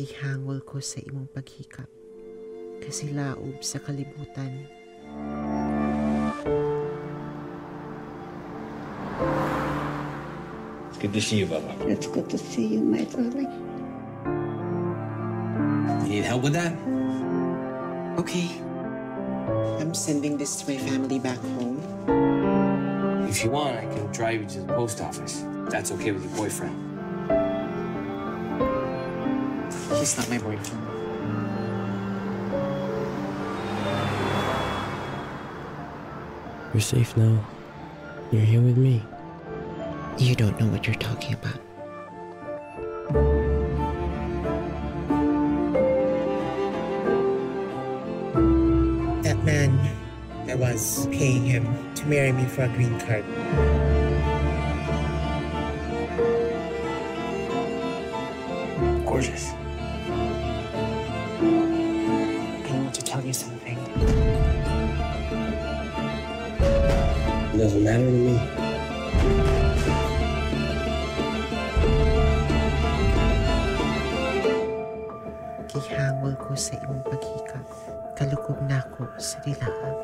Gihangol ko sa imong paghikap. Kasi laob sa kalibutan. It's good to see you, Bubba. It's good to see you, my darling. You need help with that? Okay. I'm sending this to my family back home. If you want, I can drive you to the post office. That's okay with your boyfriend. He's not my boyfriend. You're safe now. You're here with me. You don't know what you're talking about. That man, I was paying him to marry me for a green card. Gorgeous. Tell you something. It doesn't matter to me. Gihangol ko sa imong paghikap. Kalukog na ako sa dilaan.